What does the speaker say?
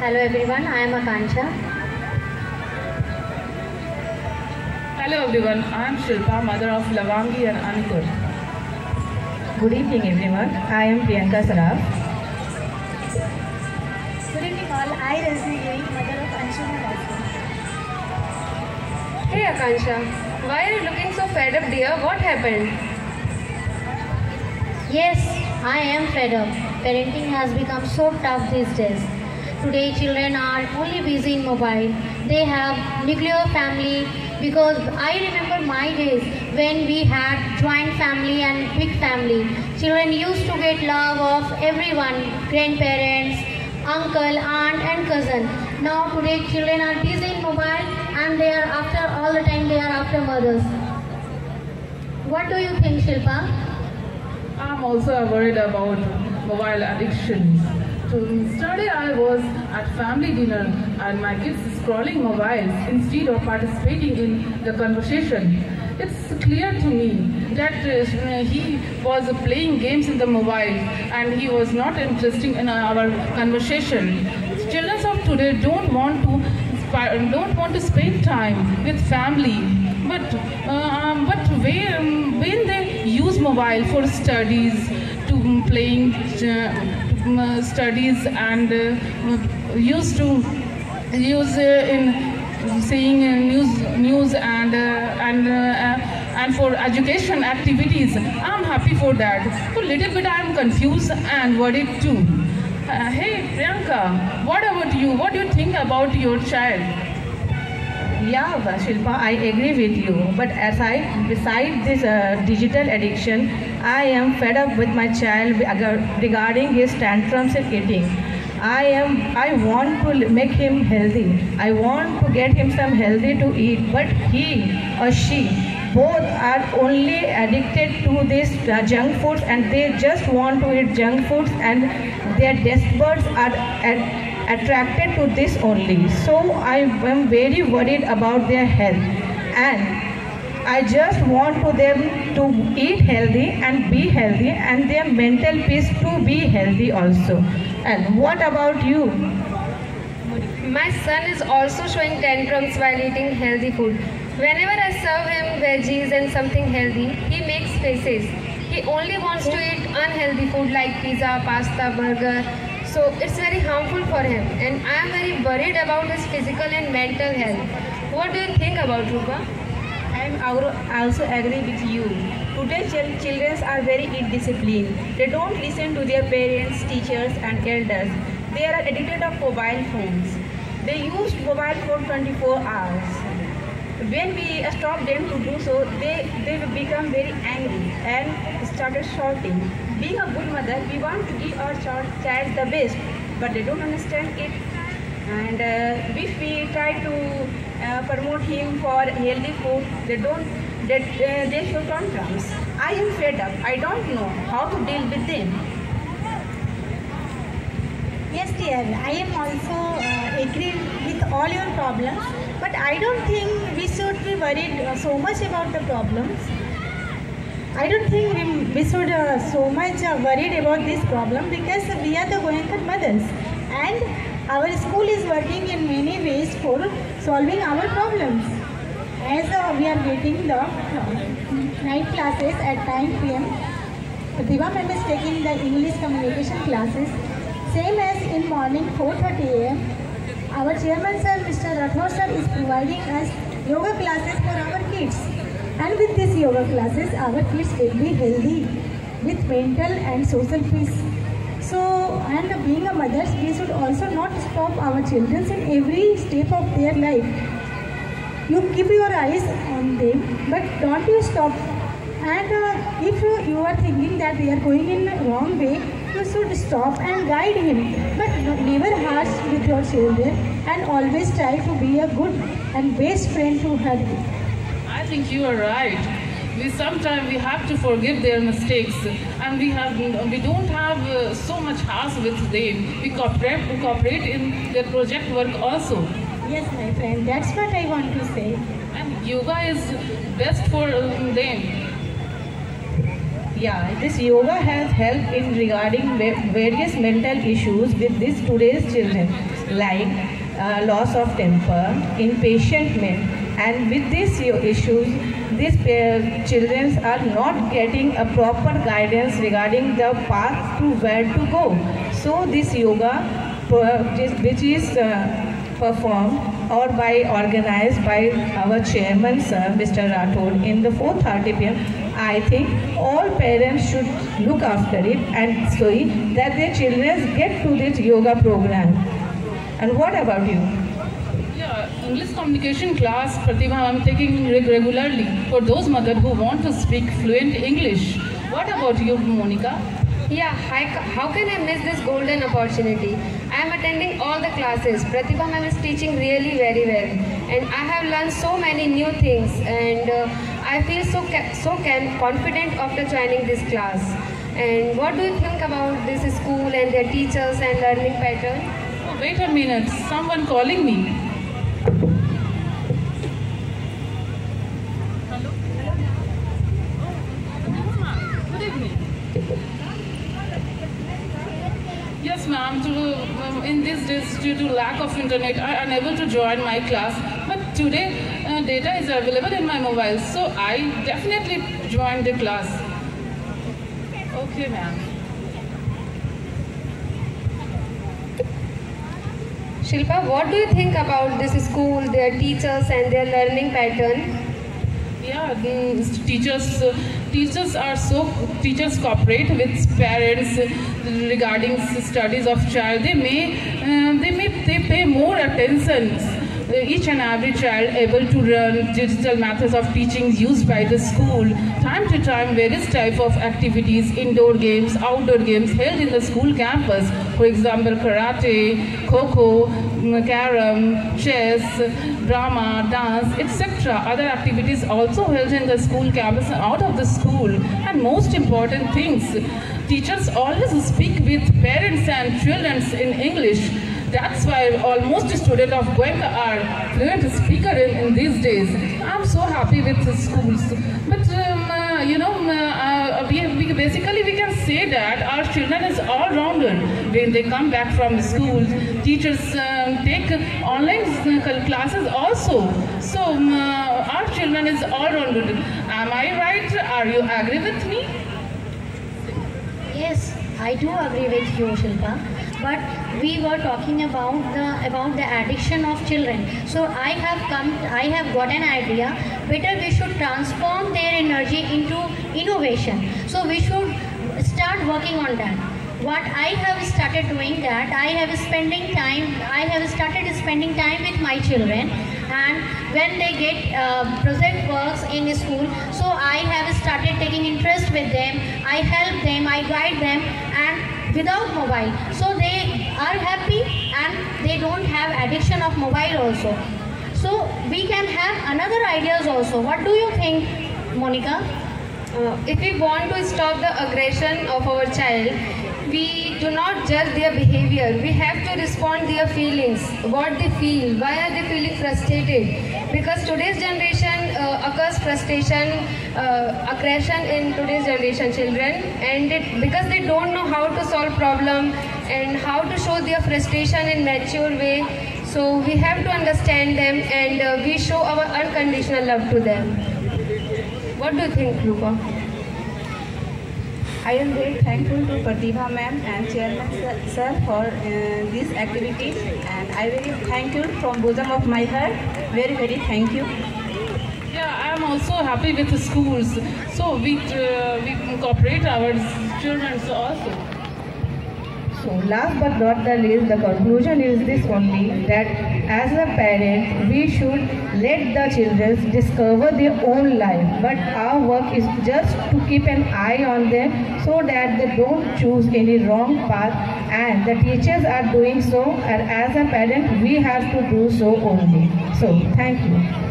Hello everyone, I am Akansha. Hello everyone, I am Shilpa, mother of Lavangi and Anikur. Good evening everyone. I am Priyanka Saraf. Good evening all, I Rajni Giri, mother of Anshuna Vasu. Hey Akansha, why are you looking so fed up dear? What happened? Yes, I am fed up. Parenting has become so tough these days. Today children are only busy in mobile. They have nuclear family because I remember my days when we had joint family and big family. Children used to get love of everyone, grandparents, uncle, aunt and cousin. Now today children are busy in mobile and they are after all the time they are after mothers. What do you think Shilpa? I'm also worried about mobile addictions. Yesterday I was at family dinner and my kids scrolling mobiles instead of participating in the conversation. It's clear to me that uh, he was playing games in the mobile and he was not interested in our conversation. Children of today don't want to don't want to spend time with family, but uh, um, but when, when they use mobile for studies, to um, playing uh, um, studies and uh, used to use uh, in seeing uh, news news and uh, and uh, and for education activities. I'm happy for that. So little bit i'm confused and worried too. Uh, hey priyanka what about you? What do you think about your child Yeah, Shilpa, I agree with you. But aside, beside this uh, digital addiction, I am fed up with my child regarding his tantrums and eating. I am. I want to make him healthy. I want to get him some healthy to eat. But he or she both are only addicted to this uh, junk foods, and they just want to eat junk foods, and their buds are at, attracted to this only. So I am very worried about their health, and I just want to them to eat healthy and be healthy, and their mental peace to be healthy also. And what about you? My son is also showing tantrums while eating healthy food. Whenever I serve him veggies and something healthy, he makes faces. He only wants to eat unhealthy food like pizza, pasta, burger. So it's very harmful for him and I am very worried about his physical and mental health. What do you think about Rupa? I am also agree with you. Today's chil- children are very indisciplined. They don't listen to their parents, teachers and elders. They are addicted of mobile phones. They use mobile phone 24 hours. When we stop them to do so, they, they become very angry and started shouting. Being a good mother, we want to give our child, the best, but they don't understand it. And uh, if we try to uh, promote him for healthy food, they don't. They, uh, they show tantrums. I am fed up. I don't know how to deal with them. Yes, dear. I am also uh, agree with all your problems, but I don't think we should be worried uh, so much about the problems. I don't think we, we should uh, so much uh, worried about this problem because we are the Goenka mothers and our school is working in many ways for solving our problems. As uh, we are getting the uh, night classes at 9 pm, Diva ma'am is taking the English communication classes same as in morning 4.30 am. Our chairman sir, Mr. Rathore sir is providing us yoga classes for our kids. And with these yoga classes, our kids will be healthy with mental and social peace. So, and being a mother, we should also not stop our children in every step of their life. You keep your eyes on them, but don't you stop. And uh, if you, you are thinking that they are going in the wrong way, you should stop and guide him. But never harsh with your children and always try to be a good and best friend to her. I think you are right. We sometimes we have to forgive their mistakes, and we have we don't have uh, so much harsh with them. We cooperate, we cooperate in their project work also. Yes, my friend, that's what I want to say. And yoga is best for um, them. Yeah, this yoga has helped in regarding various mental issues with these today's children, like uh, loss of temper, impatientment, and with these issues, these children are not getting a proper guidance regarding the path to where to go. So this yoga, which is uh, performed or by organized by our chairman sir Mr. Rathod in the 4.30 pm I think all parents should look after it and see that their children get to this yoga program and what about you English communication class, Pratibha, I'm taking regularly for those mothers who want to speak fluent English. What about you, Monica? Yeah, how can I miss this golden opportunity? I am attending all the classes. Pratibha ma'am is teaching really very well. And I have learned so many new things and uh, I feel so, so confident after joining this class. And what do you think about this school and their teachers and learning pattern? Oh, wait a minute, someone calling me. Ma'am, um, in these days due to lack of internet, I am unable to join my class. But today, uh, data is available in my mobile, so I definitely joined the class. Okay, ma'am. Shilpa, what do you think about this school, their teachers and their learning pattern? Yeah, teachers uh, teachers are so teachers cooperate with parents regarding studies of child. They may uh, they may they pay more attention Uh, each and every child able to learn digital methods of teaching used by the school. Time to time, various type of activities, indoor games, outdoor games held in the school campus. For example, karate, kho mm, carom, chess, drama, dance, etc. Other activities also held in the school campus and out of the school. And most important things, teachers always speak with parents and children in English why almost students of Goenka are fluent speaker in, in, these days. I'm so happy with the schools. But, um, uh, you know, uh, uh, we, we, basically we can say that our children is all-rounded. When they come back from school, teachers um, take online uh, classes also. So um, uh, our children is all-rounded. Am I right? Are you agree with me? Yes, I do agree with you, Shilpa but we were talking about the about the addiction of children. So i have come i have got an idea. Better we should transform their energy into innovation. So we should start working on that. What I have started doing that I have spending time I have started spending time with my children. And when they get uh, project works in school so I have started taking interest with them. I help them I guide them without mobile. So they are happy and they don't have addiction of mobile also. So we can have another ideas also. What do you think, Monica? Uh, if we want to stop the aggression of our child, we do not judge their behavior. We have to respond their feelings, what they feel, why are they feeling frustrated. Because today's generation uh, occurs frustration, uh, aggression in today's generation children and it, because they don't know how to solve problem and how to show their frustration in mature way. So we have to understand them and uh, we show our unconditional love to them. What do you think, Rupa? I am very thankful to Pratibha ma'am and Chairman sir for uh, this activity and I very thank you from bosom of my heart. Very, very thank you. Yeah, I am also happy with the schools. So we, uh, we incorporate our children also. So last but not the least, the conclusion is this only that as a parent, we should let the children discover their own life. But our work is just to keep an eye on them so that they don't choose any wrong path and the teachers are doing so and as a parent, we have to do so only. So thank you.